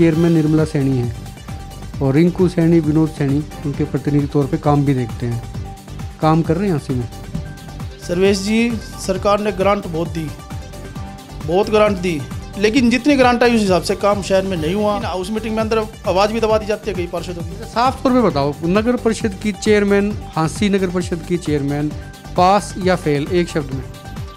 Chairman Nirmala Saini हैं और रिंकू सैनी विनोद सैनी उनके प्रतिनिधि तौर पे काम भी देखते हैं। काम कर रहे हैं हांसी में? सर्वेश जी सरकार ने ग्रांट बहुत दी। बहुत ग्रांट दी। लेकिन जितनी ग्रांट आई उस हिसाब से काम शहर में नहीं हुआ। हाउस मीटिंग में अंदर आवाज़ भी दबा दी जाती है कई पार्षदों की। साफ़ तौर पर बताओ नगर परिषद की चेयरमैन हांसी नगर परिषद की चेयरमैन पास या फेल एक शब्द में?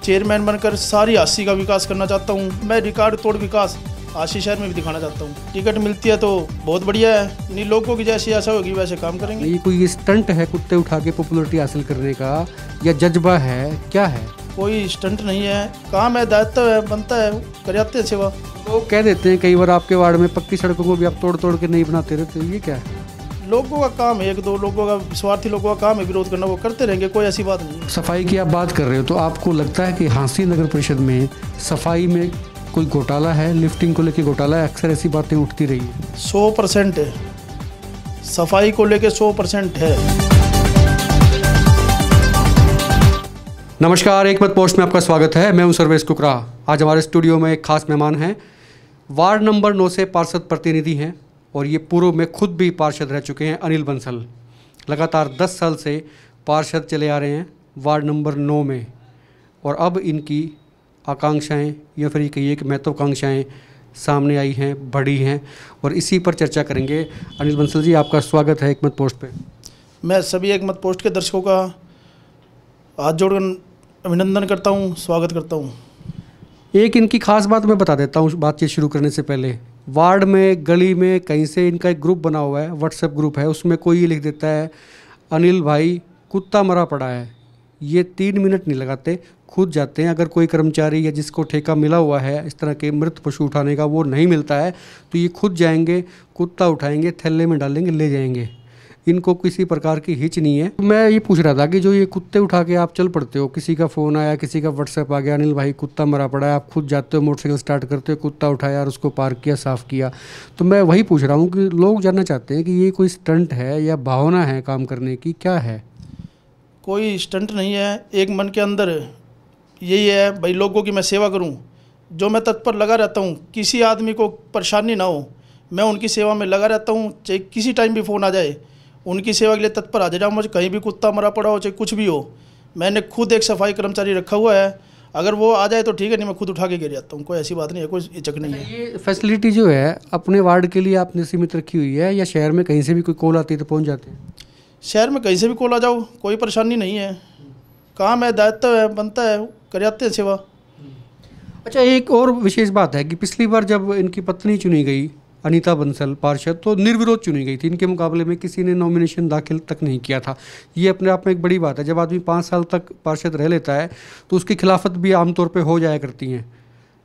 चेयरमैन बनकर सारी हासी का विकास करना चाहता हूँ। मैं रिकॉर्ड तोड़ विकास हासी शहर में भी दिखाना चाहता हूँ। टिकट मिलती है तो बहुत बढ़िया है। नहीं लोगों की जैसी आशा होगी वैसे काम करेंगे। ये कोई स्टंट है कुत्ते उठा के पॉपुलरिटी हासिल करने का? या जज्बा है? क्या है? कोई स्टंट नहीं है। काम है दायित्व है बनता है कर जाते हैं सेवा। लोग कह देते हैं कई बार आपके वार्ड में पक्की सड़कों को भी आप तोड़ तोड़ के नहीं बनाते रहते ये क्या है? लोगों का काम है एक दो लोगों का स्वार्थी लोगों का काम है विरोध करना वो करते रहेंगे कोई ऐसी बात नहीं सफ़ाई की आप बात कर रहे हो तो आपको लगता है कि हांसी नगर परिषद में सफ़ाई में कोई घोटाला है लिफ्टिंग को लेकर घोटाला है अक्सर ऐसी बातें उठती रही है। सौ परसेंट है। सफ़ाई को लेके सौ परसेंट है। नमस्कार एक मत पोस्ट में आपका स्वागत है। मैं हूँ सर्वेश कुकरा। आज हमारे स्टूडियो में एक खास मेहमान हैं। वार्ड नंबर नौ से पार्षद प्रतिनिधि हैं और ये पूर्व में खुद भी पार्षद रह चुके हैं अनिल बंसल। लगातार दस साल से पार्षद चले आ रहे हैं वार्ड नंबर नौ में। और अब इनकी आकांक्षाएँ या फिर ये कहिए कि महत्वाकांक्षाएँ सामने आई हैं बढ़ी हैं और इसी पर चर्चा करेंगे। अनिल बंसल जी आपका स्वागत है एक मत पोस्ट पे। मैं सभी एक मत पोस्ट के दर्शकों का हाथ जोड़कर अभिनंदन करता हूँ स्वागत करता हूँ। एक इनकी खास बात मैं बता देता हूँ बातचीत शुरू करने से पहले। वार्ड में गली में कहीं से इनका एक ग्रुप बना हुआ है व्हाट्सएप ग्रुप है उसमें कोई ये लिख देता है अनिल भाई कुत्ता मरा पड़ा है। ये तीन मिनट नहीं लगाते, खुद जाते हैं। अगर कोई कर्मचारी या जिसको ठेका मिला हुआ है, इस तरह के मृत पशु उठाने का वो नहीं मिलता है तो ये खुद जाएँगे, कुत्ता उठाएँगे, थैले में डालेंगे, ले जाएँगे। इनको किसी प्रकार की हिच नहीं है। मैं ये पूछ रहा था कि जो ये कुत्ते उठा के आप चल पड़ते हो, किसी का फ़ोन आया, किसी का व्हाट्सएप आ गया, अनिल भाई, कुत्ता मरा पड़ा है, आप खुद जाते हो, मोटरसाइकिल स्टार्ट करते हो, कुत्ता उठाया और उसको पार्क किया, साफ़ किया। तो मैं वही पूछ रहा हूँ कि लोग जानना चाहते हैं कि ये कोई स्टंट है या भावना है काम करने की, क्या है? कोई स्टंट नहीं है, एक मन के अंदर यही है, भाई लोगों की मैं सेवा करूँ, जो मैं तत्पर लगा रहता हूँ, किसी आदमी को परेशानी ना हो, मैं उनकी सेवा में लगा रहता हूँ, चाहे किसी टाइम भी फ़ोन आ जाए, उनकी सेवा के लिए तत्पर आ जाए मुझे कहीं भी कुत्ता मरा पड़ा हो, चाहे कुछ भी हो, मैंने खुद एक सफ़ाई कर्मचारी रखा हुआ है। अगर वो आ जाए तो ठीक है, नहीं मैं खुद उठा के गिर जाता हूँ, कोई ऐसी बात नहीं है, कोई इचक नहीं है। ये फैसिलिटी जो है, अपने वार्ड के लिए आपने सीमित रखी हुई है या शहर में कहीं से भी कोई कॉल आती है तो पहुँच जाते हैं? शहर में कहीं से भी कॉल आ जाओ, कोई परेशानी नहीं है। काम है, दायित्व है, बनता है कर जाते हैं सेवा। अच्छा एक और विशेष बात है कि पिछली बार जब इनकी पत्नी चुनी गई, अनीता बंसल, पार्षद तो निर्विरोध चुनी गई थी। इनके मुकाबले में किसी ने नॉमिनेशन दाखिल तक नहीं किया था। ये अपने आप में एक बड़ी बात है। जब आदमी पाँच साल तक पार्षद रह लेता है तो उसकी खिलाफत भी आमतौर पर हो जाया करती हैं।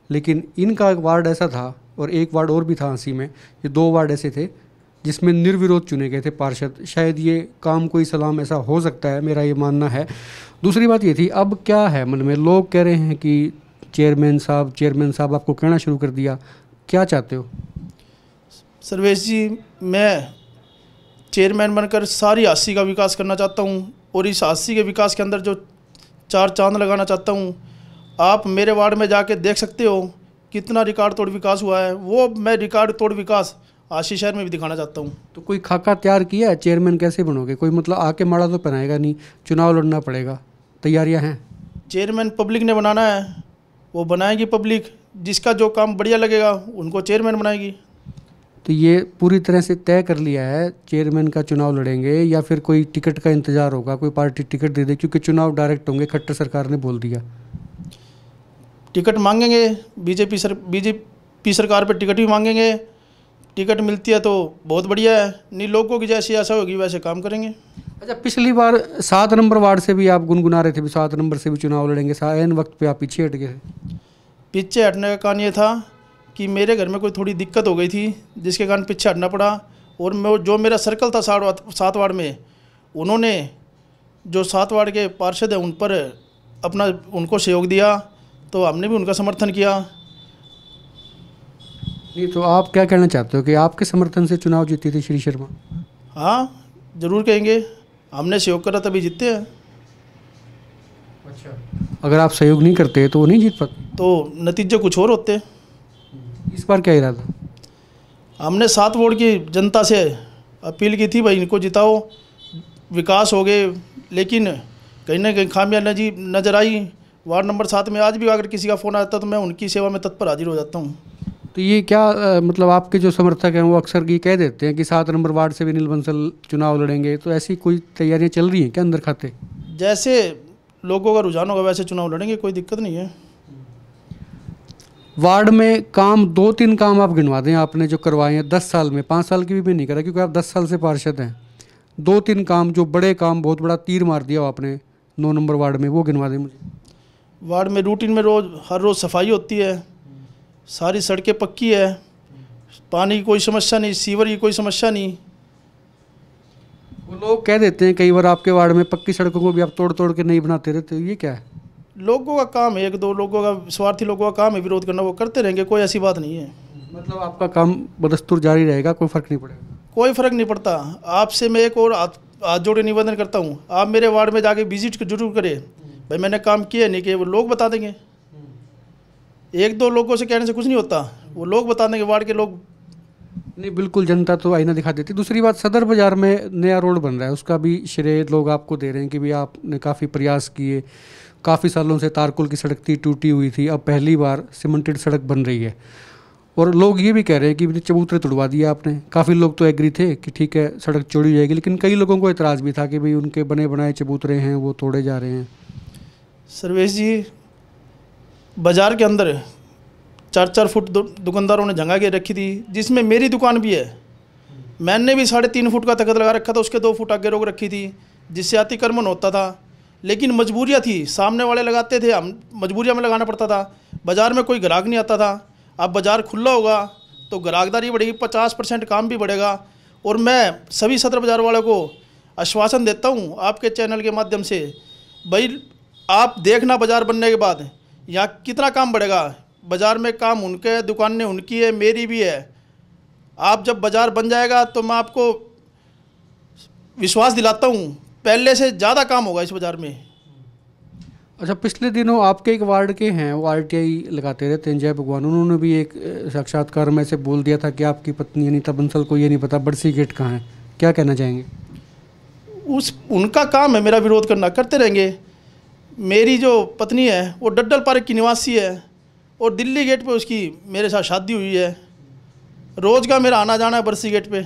लेकिन इनका वार्ड ऐसा था, और एक वार्ड और भी था, हँसी में। ये दो वार्ड ऐसे थे जिसमें निर्विरोध चुने गए थे पार्षद। शायद ये काम कोई सलाम ऐसा हो सकता है, मेरा ये मानना है। दूसरी बात ये थी, अब क्या है? मन में लोग कह रहे हैं कि चेयरमैन साहब चेयरमैन साहब आपको कहना शुरू कर दिया। क्या चाहते हो? सर्वेश जी, मैं चेयरमैन बनकर सारी हासी का विकास करना चाहता हूँ और इस हासी के विकास के अंदर जो चार चाँद लगाना चाहता हूँ, आप मेरे वार्ड में जाके देख सकते हो कितना रिकॉर्ड तोड़ विकास हुआ है। वो मैं रिकॉर्ड तोड़ विकास आशी शहर में भी दिखाना चाहता हूँ। तो कोई खाका तैयार किया है? चेयरमैन कैसे बनोगे? कोई मतलब आके माड़ा तो पहनाएगा नहीं चुनाव लड़ना पड़ेगा। तैयारियाँ हैं? चेयरमैन पब्लिक ने बनाना है। वो बनाएगी पब्लिक जिसका जो काम बढ़िया लगेगा उनको चेयरमैन बनाएगी। तो ये पूरी तरह से तय कर लिया है चेयरमैन का चुनाव लड़ेंगे या फिर कोई टिकट का इंतज़ार होगा कोई पार्टी टिकट दे दे क्योंकि चुनाव डायरेक्ट होंगे खट्टर सरकार ने बोल दिया। टिकट मांगेंगे बीजेपी सर बीजेपी सरकार पर टिकट भी मांगेंगे टिकट मिलती है तो बहुत बढ़िया है। नहीं लोगों की जैसी आशा होगी वैसे काम करेंगे। अच्छा पिछली बार सात नंबर वार्ड से भी आप गुनगुना रहे थे भी सात नंबर से भी चुनाव लड़ेंगे एन वक्त पे आप पीछे हट गए। पीछे हटने का कारण ये था कि मेरे घर में कोई थोड़ी दिक्कत हो गई थी जिसके कारण पीछे हटना पड़ा। और मैं जो मेरा सर्कल था सात सात वार्ड में उन्होंने जो सात वार्ड के पार्षद हैं उन पर अपना उनको सहयोग दिया तो हमने भी उनका समर्थन किया। नहीं तो आप क्या कहना चाहते हो कि आपके समर्थन से चुनाव जीती थी श्री शर्मा? हाँ ज़रूर कहेंगे। हमने सहयोग करा तभी जीतते हैं। अच्छा। अगर आप सहयोग नहीं करते तो वो नहीं जीत पाते? तो नतीजे कुछ और होते। इस बार क्या इरादा? हमने सात वार्ड की जनता से अपील की थी भाई इनको जिताओ। विकास हो गए लेकिन कहीं ना कहीं खामियाँ नजी नज़र आई। वार्ड नंबर सात में आज भी अगर किसी का फ़ोन आता तो मैं उनकी सेवा में तत्पर हाजिर हो जाता हूँ। तो ये क्या अ, मतलब आपके जो समर्थक हैं वो अक्सर ये कह देते हैं कि सात नंबर वार्ड से भी नील बंसल चुनाव लड़ेंगे तो ऐसी कोई तैयारियाँ चल रही हैं क्या अंदर खाते? जैसे लोगों का रुझान होगा वैसे चुनाव लड़ेंगे कोई दिक्कत नहीं है। वार्ड में काम दो तीन काम आप गिनवा दें आपने जो करवाए हैं दस साल में पाँच साल की भी, भी नहीं करा क्योंकि आप दस साल से पार्षद हैं। दो तीन काम जो बड़े काम बहुत बड़ा तीर मार दिया आपने नौ नंबर वार्ड में वो गिनवा दें मुझे। वार्ड में रूटीन में रोज़ हर रोज़ सफ़ाई होती है सारी सड़कें पक्की है। पानी की कोई समस्या नहीं सीवर की कोई समस्या नहीं। वो लोग कह देते हैं कई बार आपके वार्ड में पक्की सड़कों को भी आप तोड़ तोड़ के नहीं बनाते रहते ये क्या है? लोगों का काम है एक दो लोगों का स्वार्थी लोगों का काम है विरोध करना वो करते रहेंगे कोई ऐसी बात नहीं है। मतलब आपका काम बदस्तूर जारी रहेगा कोई फ़र्क नहीं पड़ेगा? कोई फ़र्क नहीं पड़ता। आपसे मैं एक और हाथ जोड़े निवेदन करता हूँ। आप मेरे वार्ड में जाके विज़िट ज़रूर करें। भाई मैंने काम किया नहीं किया वो लोग बता देंगे। एक दो लोगों से कहने से कुछ नहीं होता। वो लोग बता देंगे वार्ड के लोग नहीं बिल्कुल जनता तो आईना दिखा देती। दूसरी बात सदर बाज़ार में नया रोड बन रहा है। उसका भी श्रेय लोग आपको दे रहे हैं कि भी आपने काफ़ी प्रयास किए। काफ़ी सालों से तारकुल की सड़क थी टूटी हुई थी। अब पहली बार सीमेंटेड सड़क बन रही है। और लोग ये भी कह रहे हैं कि चबूतरे तुड़वा दिए आपने। काफ़ी लोग तो एग्री थे कि ठीक है सड़क चौड़ी जाएगी। लेकिन कई लोगों को एतराज़ भी था कि भाई उनके बने बनाए चबूतरे हैं वो तोड़े जा रहे हैं। सर्वेश जी बाज़ार के अंदर चार चार फुट दुकानदारों ने जंगा के रखी थी, जिसमें मेरी दुकान भी है। मैंने भी साढ़े तीन फुट का तकत लगा रखा था, उसके दो फुट आगे रोक रखी थी, जिससे अतिक्रमण होता था। लेकिन मजबूरियाँ थी, सामने वाले लगाते थे, हम मजबूरियाँ में लगाना पड़ता था। बाज़ार में कोई ग्राहक नहीं आता था। अब बाज़ार खुला होगा तो ग्राहकदारी बढ़ेगी, पचास परसेंट काम भी बढ़ेगा। और मैं सभी सदर बाज़ार वालों को आश्वासन देता हूँ आपके चैनल के माध्यम से, भाई, आप देखना बाज़ार बनने के बाद यहाँ कितना काम बढ़ेगा? बाज़ार में काम उनके है दुकानें उनकी है मेरी भी है। आप जब बाज़ार बन जाएगा तो मैं आपको विश्वास दिलाता हूँ पहले से ज़्यादा काम होगा इस बाज़ार में। अच्छा पिछले दिनों आपके एक वार्ड के हैं वो आरटीआई लगाते रहते हैं जय भगवान। उन्होंने भी एक साक्षात्कार में से बोल दिया था कि आपकी पत्नी अनीता बंसल को ये नहीं पता बरसी गेट कहाँ है। क्या कहना चाहेंगे? उस उनका काम है मेरा विरोध करना करते रहेंगे। मेरी जो पत्नी है, वो डड्डल पार्क की निवासी है और दिल्ली गेट पे उसकी मेरे साथ शादी हुई है। रोज़ का मेरा आना जाना है बरसी गेट पे।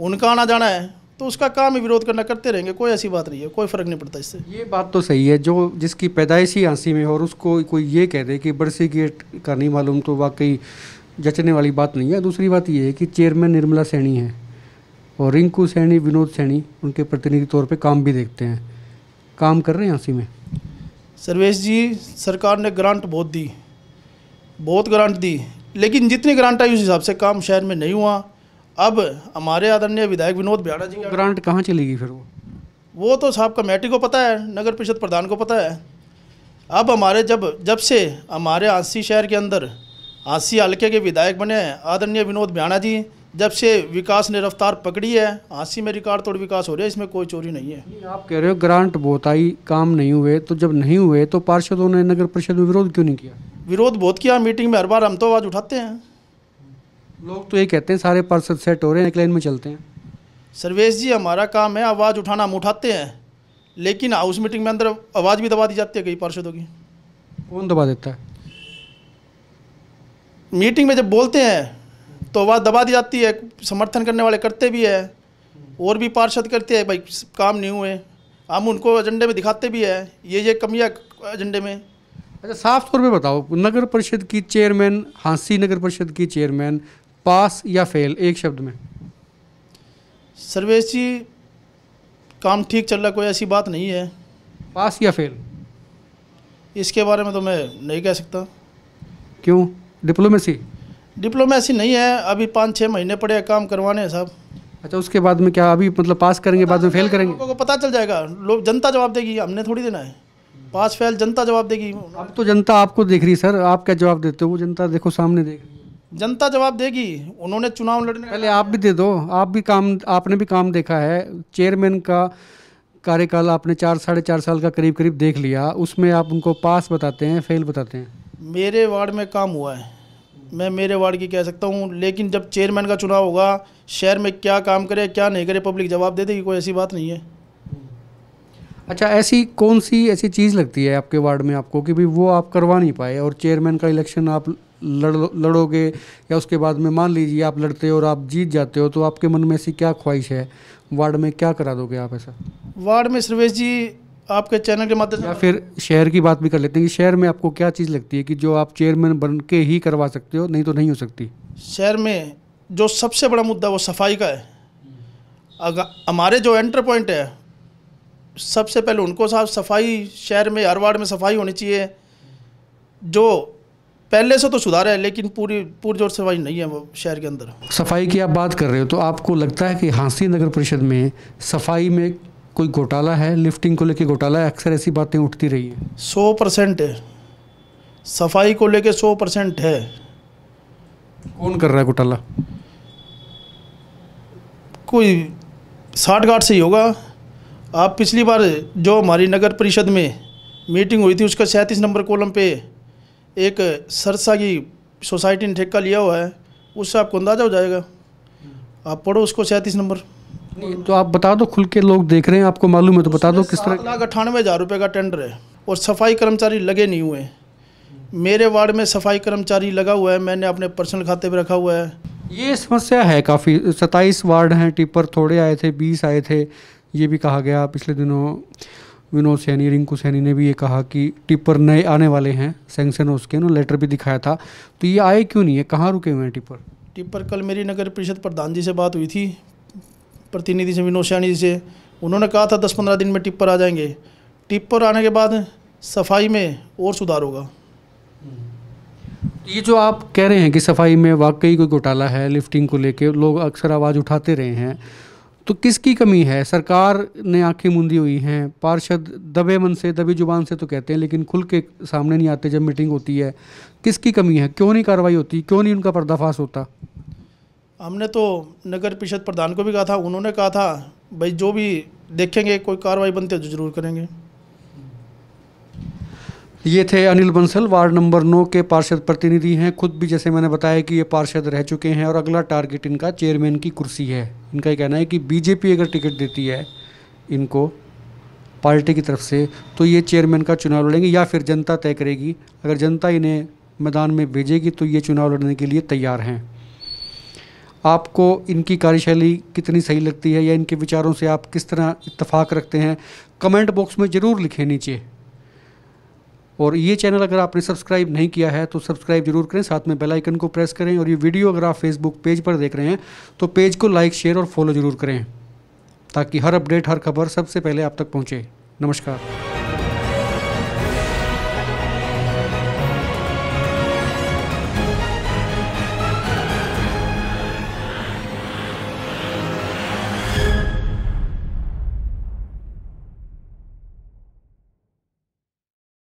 उनका आना जाना है तो उसका काम ही विरोध करना करते रहेंगे। कोई ऐसी बात नहीं है, कोई फ़र्क नहीं पड़ता इससे। ये बात तो सही है, जो जिसकी पैदाइशी हाँसी में हो और उसको कोई ये कह दे कि बरसी गेट का नहीं मालूम तो वाकई जचने वाली बात नहीं है। दूसरी बात ये है कि चेयरमैन निर्मला सैनी है और रिंकू सैनी, विनोद सैनी उनके प्रतिनिधि तौर पर काम भी देखते हैं। काम कर रहे हैं हाँसी में? सर्वेश जी सरकार ने ग्रांट बहुत दी बहुत ग्रांट दी लेकिन जितनी ग्रांट आई उस हिसाब से काम शहर में नहीं हुआ। अब हमारे आदरणीय विधायक विनोद बिहाड़ा जी का ग्रांट कहाँ चलेगी फिर वो? वो तो साहब कमेटी को पता है नगर परिषद प्रधान को पता है। अब हमारे जब जब से हमारे आंसी शहर के अंदर आंसी हल्के के विधायक बने हैं आदरणीय विनोद बिहाना जी जब से विकास ने रफ्तार पकड़ी है आंसी में रिकॉर्ड तोड़ विकास हो रहा है इसमें कोई चोरी नहीं है। नहीं, आप कह रहे हो ग्रांट बहुत आई काम नहीं हुए तो जब नहीं हुए तो पार्षदों ने नगर परिषद में विरोध क्यों नहीं किया? विरोध बहुत किया मीटिंग में हर बार हम तो आवाज़ उठाते हैं। लोग तो ये कहते हैं सारे पार्षद सेट हो रहे हैं एक लाइन में चलते हैं। सर्वेश जी हमारा काम है आवाज़ उठाना हम उठाते हैं लेकिन हाउस मीटिंग में अंदर आवाज़ भी दबा दी जाती है कई पार्षदों की। कौन दबा देता है? मीटिंग में जब बोलते हैं तो आवाज़ दबा दी जाती है समर्थन करने वाले करते भी है और भी पार्षद करते हैं भाई काम नहीं हुए हम उनको एजेंडे में दिखाते भी है ये ये कमियाँ एजेंडे में। अच्छा साफ़ तौर पे बताओ नगर परिषद की चेयरमैन हाँसी नगर परिषद की चेयरमैन पास या फेल एक शब्द में? सर्वेश जी काम ठीक चल रहा कोई ऐसी बात नहीं है। पास या फेल? इसके बारे में तो मैं नहीं कह सकता। क्यों? डिप्लोमेसी? डिप्लोमेसी नहीं है अभी पाँच छः महीने पड़े काम करवाने हैं साहब। अच्छा उसके बाद में क्या अभी मतलब पास करेंगे बाद में फेल करेंगे? लोगों को पता चल जाएगा लोग जनता जवाब देगी हमने थोड़ी देना है। पास फेल जनता जवाब देगी। अब तो जनता आपको देख रही सर आप क्या जवाब देते हो? वो जनता देखो सामने देख रही जनता जवाब देगी उन्होंने चुनाव लड़ने पहले आप भी दे दो आप भी काम आपने भी काम देखा है। चेयरमैन का कार्यकाल आपने चार साढ़े चार साल का करीब करीब देख लिया उसमें आप उनको पास बताते हैं फेल बताते हैं। मेरे वार्ड में काम हुआ है। मैं मेरे वार्ड की कह सकता हूँ लेकिन जब चेयरमैन का चुनाव होगा शहर में क्या काम करे क्या नहीं करे पब्लिक जवाब दे देगी कोई ऐसी बात नहीं है। अच्छा ऐसी कौन सी ऐसी चीज़ लगती है आपके वार्ड में आपको कि भाई वो आप करवा नहीं पाए और चेयरमैन का इलेक्शन आप लड़ लड़ोगे या उसके बाद में मान लीजिए आप लड़ते हो और आप जीत जाते हो तो आपके मन में ऐसी क्या ख्वाहिश है? वार्ड में क्या करा दोगे आप ऐसा? वार्ड में सर्वेश जी आपके चैनल के माध्यम या फिर शहर की बात भी कर लेते हैं कि शहर में आपको क्या चीज़ लगती है कि जो आप चेयरमैन बन के ही करवा सकते हो नहीं तो नहीं हो सकती? शहर में जो सबसे बड़ा मुद्दा वो सफ़ाई का है। अगर हमारे जो एंटर पॉइंट है सबसे पहले उनको साफ़ सफ़ाई शहर में हर वार्ड में सफ़ाई होनी चाहिए। जो पहले से तो सुधार है लेकिन पूरी पूरी ज़ोर सफ़ाई नहीं है वो शहर के अंदर। सफ़ाई की आप बात कर रहे हो तो आपको लगता है कि हांसी नगर परिषद में सफ़ाई में कोई घोटाला है? लिफ्टिंग को लेकर घोटाला है? अक्सर ऐसी बातें उठती रही हैं। सौ परसेंट है। सफ़ाई को लेके सौ परसेंट है। कौन कर रहा है घोटाला? कोई साठ गाठ से ही होगा। आप पिछली बार जो हमारी नगर परिषद में मीटिंग हुई थी उसका सैंतीस नंबर कॉलम पे एक सरसा की सोसाइटी ने ठेका लिया हुआ है उससे आपको अंदाज़ा हो जाएगा। आप पढ़ो उसको सैंतीस नंबर। तो आप बता दो खुल के लोग देख रहे हैं आपको मालूम है तो बता दो किस तरह लाख अट्ठानवे हज़ार रुपये का टेंडर है और सफ़ाई कर्मचारी लगे नहीं हुए मेरे वार्ड में सफ़ाई कर्मचारी लगा हुआ है मैंने अपने पर्सनल खाते पे रखा हुआ है। ये समस्या है काफ़ी। सत्ताईस वार्ड हैं टिप्पर थोड़े आए थे बीस आए थे ये भी कहा गया पिछले दिनों विनोद सैनी रिंकू सैनी ने भी ये कहा कि टिप्पर नए आने वाले हैं सैंक्शन हो उसके ना लेटर भी दिखाया था। तो ये आए क्यों नहीं? है कहाँ रुके हुए हैं टिपर? टिपर कल मेरी नगर परिषद प्रधान जी से बात हुई थी प्रतिनिधि से विनोद सैनी जी से, उन्होंने कहा था दस पंद्रह दिन में टिप्पर आ जाएँगे। टिप्पर आने के बाद सफ़ाई में और सुधार होगा। ये जो आप कह रहे हैं कि सफ़ाई में वाकई कोई घोटाला है, लिफ्टिंग को लेके लोग अक्सर आवाज़ उठाते रहे हैं तो किसकी कमी है? सरकार ने आँखें मूंदी हुई हैं, पार्षद दबे मन से, दबी ज़ुबान से तो कहते हैं, लेकिन खुल के सामने नहीं आते जब मीटिंग होती है। किसकी कमी है? क्यों नहीं कार्रवाई होती? क्यों नहीं उनका पर्दाफाश होता? हमने तो नगर परिषद प्रधान को भी कहा था, उन्होंने कहा था, भाई, जो भी देखेंगे, कोई कार्रवाई बनती है तो ज़रूर करेंगे. ये थे अनिल बंसल, वार्ड नंबर नौ के पार्षद प्रतिनिधि हैं। खुद भी जैसे मैंने बताया कि ये पार्षद रह चुके हैं और अगला टारगेट इनका चेयरमैन की कुर्सी है। इनका ये कहना है कि बीजेपी अगर टिकट देती है इनको पार्टी की तरफ़ से तो ये चेयरमैन का चुनाव लड़ेंगे या फिर जनता तय करेगी। अगर जनता इन्हें मैदान में भेजेगी तो ये चुनाव लड़ने के लिए तैयार हैं। आपको इनकी कार्यशैली कितनी सही लगती है या इनके विचारों से आप किस तरह इत्तेफाक रखते हैं, कमेंट बॉक्स में ज़रूर लिखें नीचे। और ये चैनल अगर आपने सब्सक्राइब नहीं किया है तो सब्सक्राइब ज़रूर करें, साथ में बेल आइकन को प्रेस करें और ये वीडियो अगर आप फेसबुक पेज पर देख रहे हैं तो पेज को लाइक, शेयर और फॉलो ज़रूर करें, ताकि हर अपडेट, हर खबर सबसे पहले आप तक पहुँचे। नमस्कार।